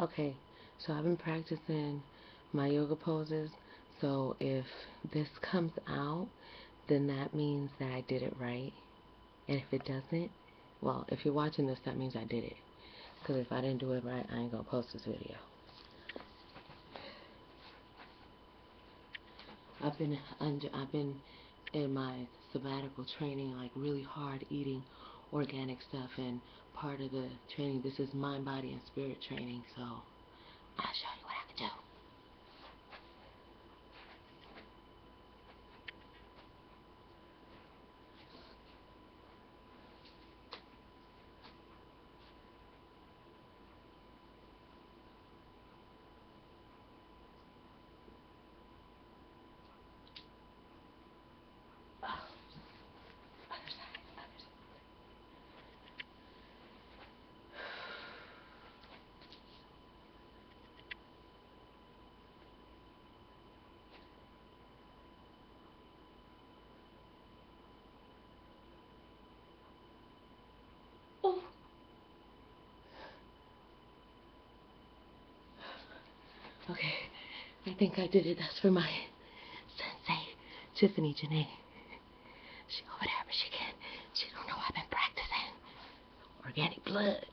Okay, so I've been practicing my yoga poses. So if this comes out, then that means that I did it right. And if it doesn't, well, if you're watching this, that means I did it. Because if I didn't do it right, I ain't going to post this video. I've been under, I've been in my sabbatical training, like really hard eating organic stuff, and part of the training, this is mind, body, and spirit training, so Okay, I think I did it. That's for my sensei, Tiffany Janay. She over there, but she can't. She don't know I've been practicing. Organic blood.